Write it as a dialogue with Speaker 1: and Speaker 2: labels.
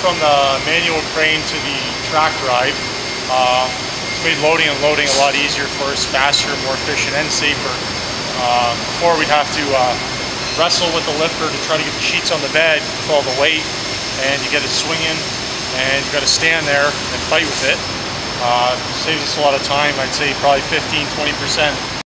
Speaker 1: from the manual crane to the track drive. Uh, it's made loading and loading a lot easier for us, faster, more efficient, and safer. Uh, before we'd have to uh, wrestle with the lifter to try to get the sheets on the bed with all the weight, and you get it swinging, and you got to stand there and fight with it. Uh, saves us a lot of time. I'd say probably 15, 20 percent